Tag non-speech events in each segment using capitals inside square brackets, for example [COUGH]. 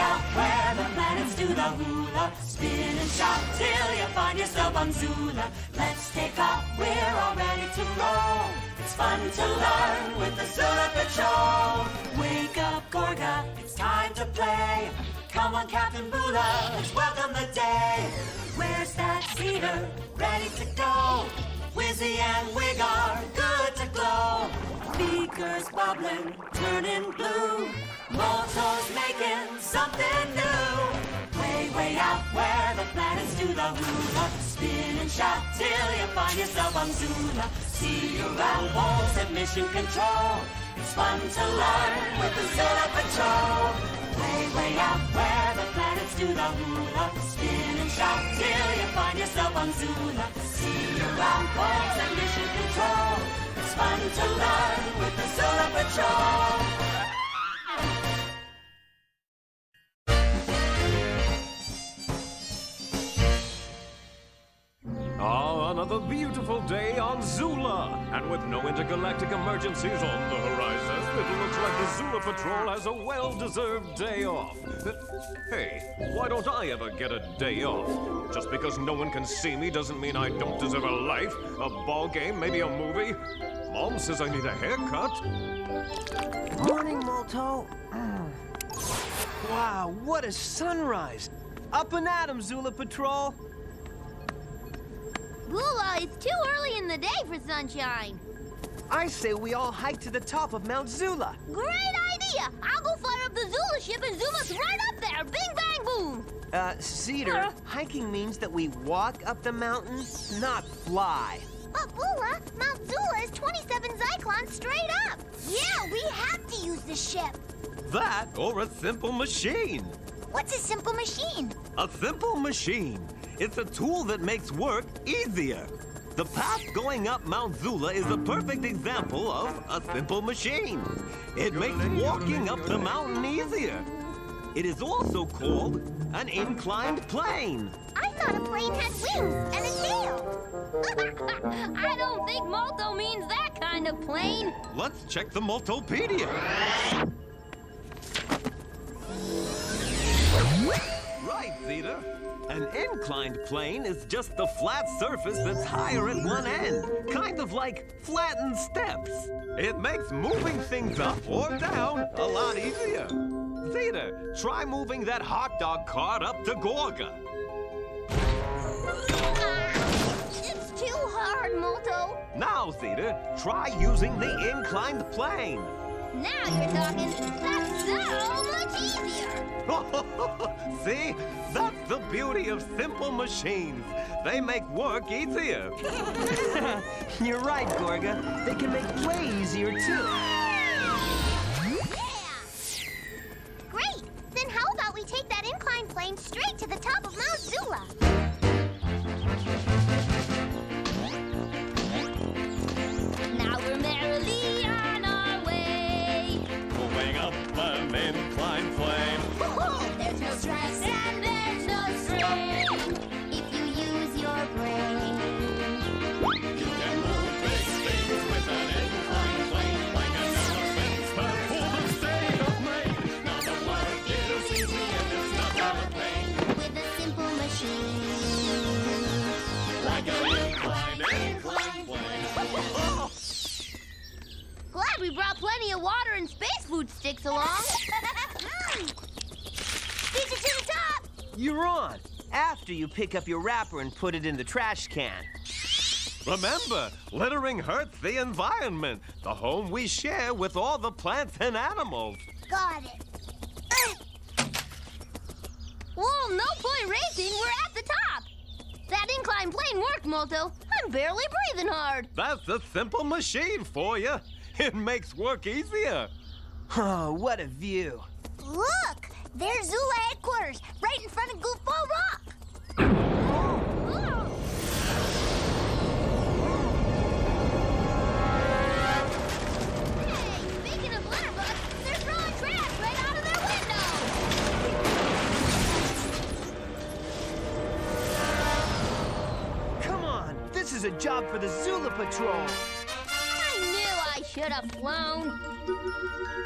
out where the planets do the hula. Spin and shout till you find yourself on Zula. Let's take off, we're all ready to roll. It's fun to learn with the Zula Patrol. Wake up, Gorga, it's time to play. Come on, Captain Bula, let's welcome the day. Where's that Zeeter? Ready to go. Wizzy Bubbling, turning blue. Multo's making something new. Way, way out where the planets do the hula. Spin and shout till you find yourself on Zula. See around poles and mission control. It's fun to learn with the Zula Patrol. Way, way out where the planets do the hula. Spin and shout till you find yourself on Zula. See around poles and mission control. Fun to learn with the Zula Patrol. Ah, another beautiful day on Zula. And with no intergalactic emergencies on the horizon, it looks like the Zula Patrol has a well-deserved day off. Hey, why don't I ever get a day off? Just because no one can see me doesn't mean I don't deserve a life, a ball game, maybe a movie. Mom says I need a haircut. Morning, Multo. Mm. Wow, what a sunrise! Up and at 'em, Zula Patrol! Bula, it's too early in the day for sunshine. I say we all hike to the top of Mount Zula. Great idea! I'll go fire up the Zula ship and zoom us right up there. Bing, bang, boom! Uh, Zeeter, hiking means that we walk up the mountain, not fly. But Bula, Mount Zula is 27 cyclones straight up. Yeah, we have to use the ship. That or a simple machine. What's a simple machine? A simple machine. It's a tool that makes work easier. The path going up Mount Zula is a perfect example of a simple machine. It makes walking up the mountain easier. It is also called an inclined plane. I thought a plane had wings and a tail. I don't think Multo means that kind of plane. Let's check the Multopedia. Right, Zeeter. An inclined plane is just the flat surface that's higher at one end, kind of like flattened steps. It makes moving things up or down a lot easier. Zeeter, try moving that hot dog cart up to Gorga. Hard, Multo. Now, Zeeter, try using the inclined plane. Now you're talking. That's so much easier. [LAUGHS] See? That's the beauty of simple machines. They make work easier. [LAUGHS] You're right, Gorga. They can make play easier, too. Glad we brought plenty of water and space food sticks along. [LAUGHS] Beat you to the top! You're on. After you pick up your wrapper and put it in the trash can. Remember, littering hurts the environment, the home we share with all the plants and animals. Got it. Uh. Well, no point racing. We're at the top. That incline plane worked, Multo. I'm barely breathing hard. That's a simple machine for you. It makes work easier. Oh, what a view. Look, there's Zula headquarters, right in front of Goofball Rock. Hey, speaking of litterbugs, they're throwing trash right out of their window. Come on, this is a job for the Zula Patrol. I knew I should have flown.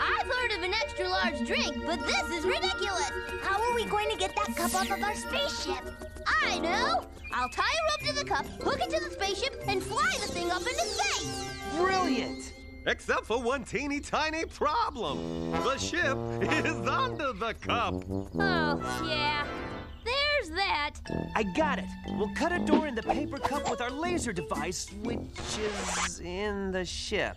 I've heard of an extra large drink, but this is ridiculous. How are we going to get that cup off of our spaceship? I know. I'll tie a rope to the cup, hook it to the spaceship, and fly the thing up into space. Brilliant! Except for one teeny tiny problem. The ship is [LAUGHS] under the cup. Oh, yeah. There's that. I got it. We'll cut a door in the paper cup with our laser device, which is in the ship.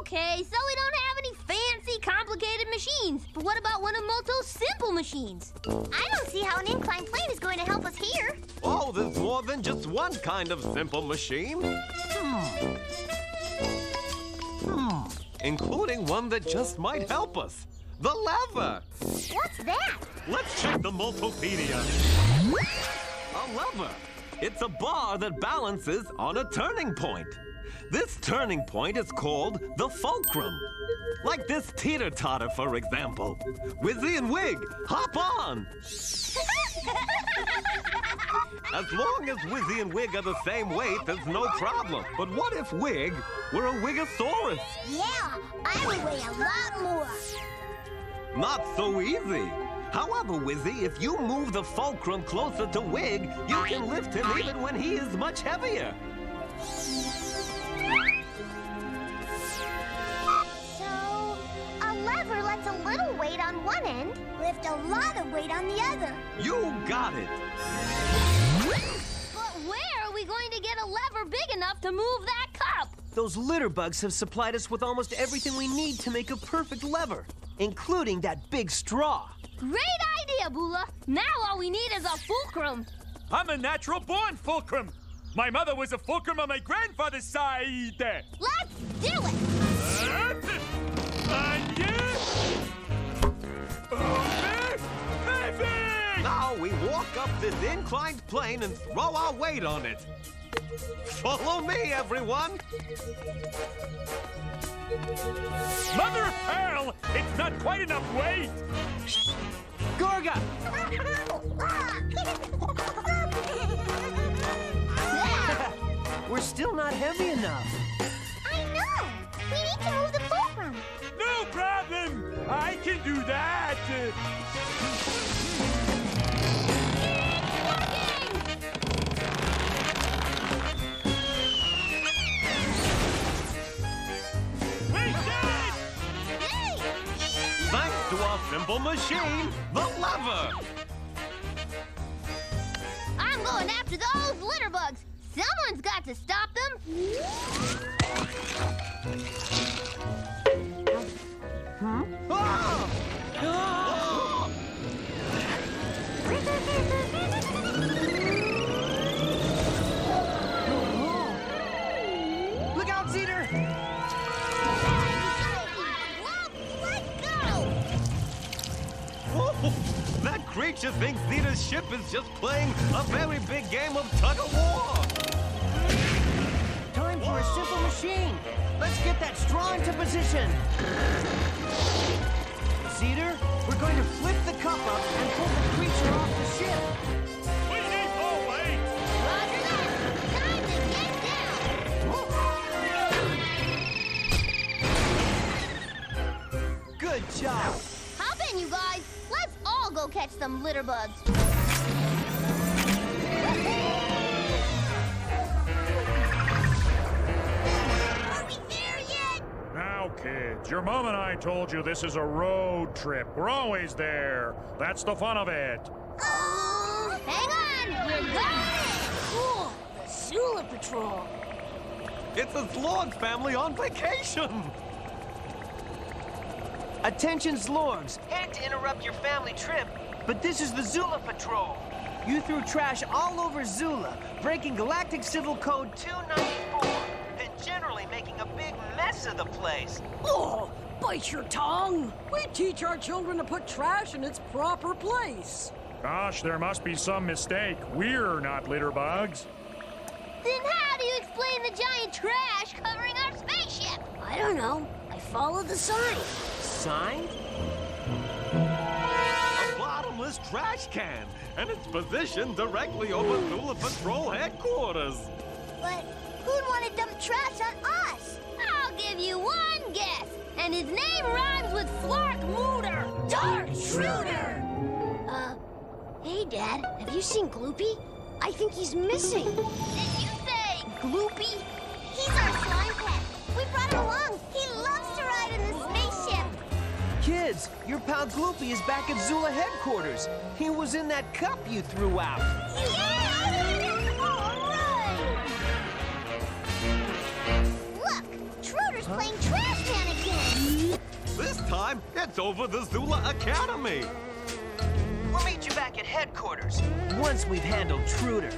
Okay, so we don't have any fancy, complicated machines. But what about one of Multo's simple machines? I don't see how an inclined plane is going to help us here. Oh, there's more than just one kind of simple machine. Hmm. Including one that just might help us. The lever. What's that? Let's check the Multopedia. A lever. It's a bar that balances on a turning point. This turning point is called the fulcrum. Like this teeter-totter, for example. Wizzy and Wigg, hop on! As long as Wizzy and Wigg are the same weight, there's no problem. But what if Wigg were a Wigosaurus? yeah, I would weigh a lot more. Not so easy. However, Wizzy, if you move the fulcrum closer to Wigg, you can lift him even when he is much heavier. Weight on one end, lift a lot of weight on the other. You got it. But where are we going to get a lever big enough to move that cup? Those litter bugs have supplied us with almost everything we need to make a perfect lever, including that big straw. Great idea, Bula. Now all we need is a fulcrum. I'm a natural born fulcrum. My mother was a fulcrum on my grandfather's side. Let's do it. We walk up this inclined plane and throw our weight on it. Follow me, everyone. Mother of pearl! It's not quite enough weight. Gorga! We're still not heavy enough. I know. We need to move the fulcrum. No problem. I can do that. Our machine, the lever. I'm going after those litter bugs. Someone's got to stop them. Thinks Zeeter's ship is just playing a very big game of tug of war. Time for a simple machine. Let's get that straw into position. Zeeter, we're going to flip the cup up and pull the creature off the ship. We need more weight. Roger that. Time to get down. Good job. Hop in, you guys. Let's all go catch some litter bugs. Are we there yet? Now, kids, your mom and I told you this is a road trip. We're always there. That's the fun of it. Oh, Hang on, we're going! cool. The Zula Patrol. It's a Zlorg family on vacation. Attention, Zlorgs. Hate to interrupt your family trip, but this is the Zula Patrol. You threw trash all over Zula, breaking Galactic Civil Code 294, and generally making a big mess of the place. Oh, bite your tongue. We teach our children to put trash in its proper place. Gosh, there must be some mistake. We're not litter bugs. Then how do you explain the giant trash covering our spaceship? I don't know. I followed the sign. Sign? A bottomless trash can, and it's positioned directly over Zula Patrol headquarters. But who'd want to dump trash on us? I'll give you one guess. and his name rhymes with Flark Mooter. Dark Truder. Uh, hey, Dad, have you seen Gloopy? I think he's missing. Did you say Gloopy? He's our slime pet. We brought him along. He loves Kids, your pal Gloopy is back at Zula headquarters. He was in that cup you threw out. Yeah! All right! Look, Truder's playing Trash Man again. This time, it's over the Zula Academy. We'll meet you back at headquarters once we've handled Truder.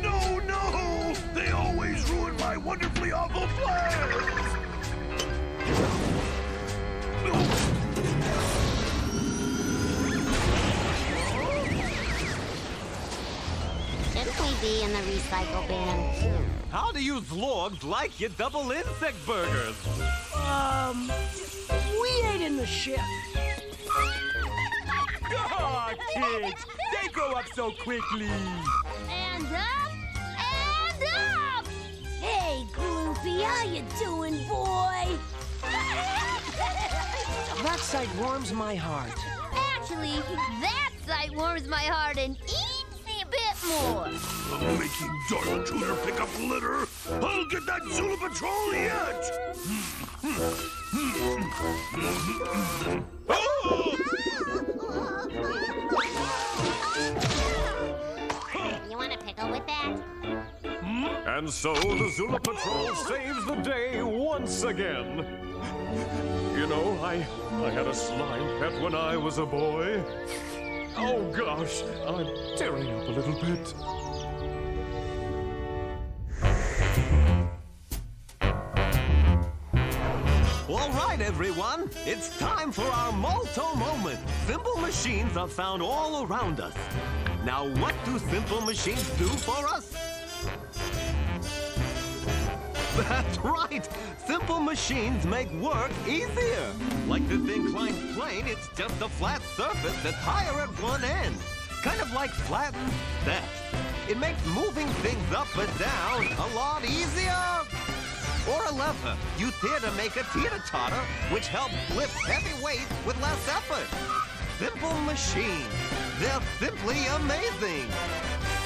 No, no! They always ruin my wonderfully awful plans! Be in the recycle bin? How do you Zlorgs like your double insect burgers? Um, we ate in the ship. Ah, kids! They grow up so quickly! And up, and up! Hey, Gloopy, how you doing, boy? That sight warms my heart. Actually, that sight warms my heart and more. I'm making Dark Truder pick up litter! I'll get that Zula Patrol yet! [LAUGHS] Oh! You want a pickle with that? And so the Zula Patrol saves the day once again. You know, I I had a slime pet when I was a boy. Oh gosh, I'm tearing up a little bit. All right, everyone. It's time for our Multo moment. Simple machines are found all around us. Now, what do simple machines do for us? That's right. Simple machines make work easier. Like this inclined plane, it's just a flat surface that's higher at one end. Kind of like flattened steps. It makes moving things up and down a lot easier. Or a lever used here to make a teeter-totter, which helps lift heavy weights with less effort. Simple machines. They're simply amazing.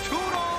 Toodle!